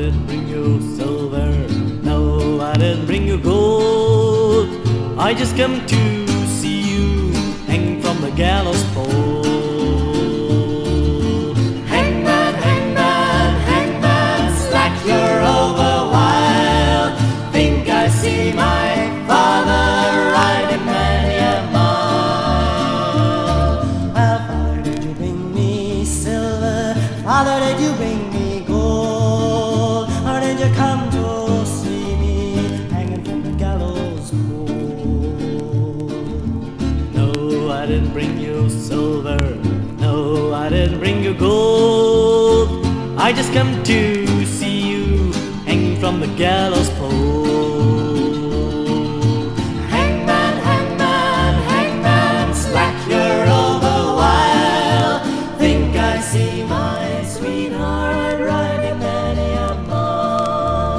didn't bring you silver. No, I didn't bring you gold. I just come to see you hang from the gallows pole. Hangman, hangman, hangman, slack your over wild. Think I see my father riding. Well, Father, did you bring me silver? Father, did you bring I didn't bring you silver. No, I didn't bring you gold. I just come to see you hanging from the gallows pole. Hangman, hangman, hangman, slack your over wild. Think I see my sweetheart riding many a mile.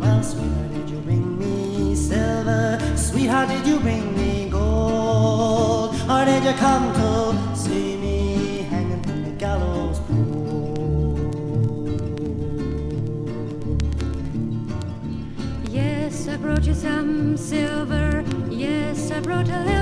Well, sweetheart, did you bring me silver? Sweetheart, did you bring me did you come to see me hanging from the gallows pole? Yes, I brought you some silver. Yes, I brought a little.